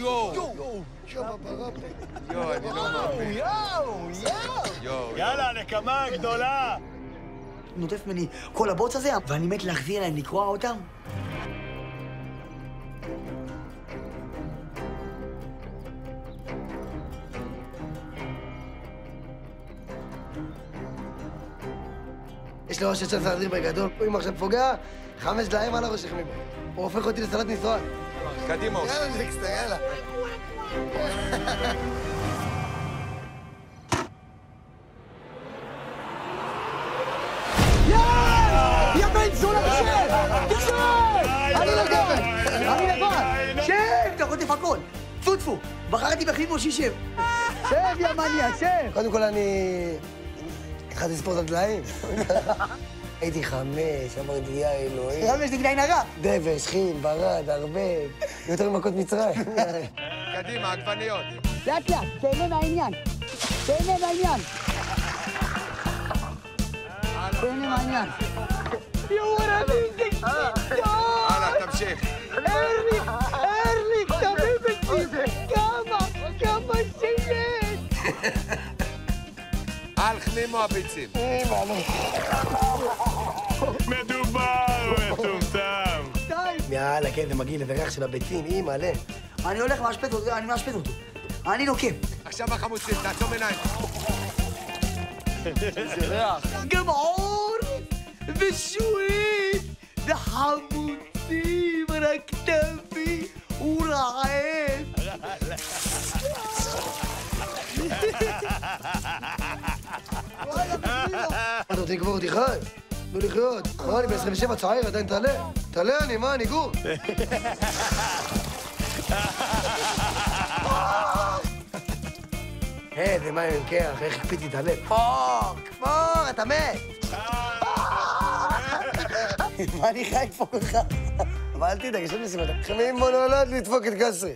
יואו! יואו! אני לא מאמין. יואו! יואו! יואו. יאללה, נקמה גדולה! נוטף ממני כל הבוץ הזה, ואני מת להחזיר להם לקרוע אותם. יש לו ראש של סרדיר בגדול, אם עכשיו פוגע, חמש דליים על הראש החמימו. הוא הופך אותי לסלט נסועה. קדימה, אוש. יאללה, זיקסטר, יאללה. יא בן זונה, תשב! תשב! אני! אני לבד! שב! אתה חוטף הכל! טפו טפו! בחרתי בחימו שישב! שב, יא מניאק, שב! קודם כל אני... התחלתי לספור את הדליים. הייתי חמש, אמרתי, יא אלוהים. חמש נגד עין הרע. דבש, חין, ברד, הרבה. יותר ממכות מצרים. קדימה, עגבניות. לאט לאט, תהנה מהעניין. תהנה מהעניין. תהנה מהעניין. יואו, רבי, זה הלאה, תמשיך. ארליק, ארליק, תביא אותי. כמה, כמה שיש. על חמימו הביצים. מדובר, מטומטם. יאללה, כן, זה מגעיל, זה ריח של הביצים, אי מלא. אני הולך לאשפז אותו, אני מאשפז אותו. אני נוקם. עכשיו החמוצים, תעצום עיניים. גמעון ושועית וחמוצים, רק תביא ורעב. רוצה לקבור אותי חי? תנו לחיות. מה, אני ב-27 צעיר, עדיין תעלה? תעלה אני, מה, אני גור? איזה מים עם קרח, איך הקפיתי את הלב. פור, פור, אתה מת. מה אני חי לדפוק אותך? אבל אל תדאג, יש עוד משימות. חמים נולד לדפוק את קסרי.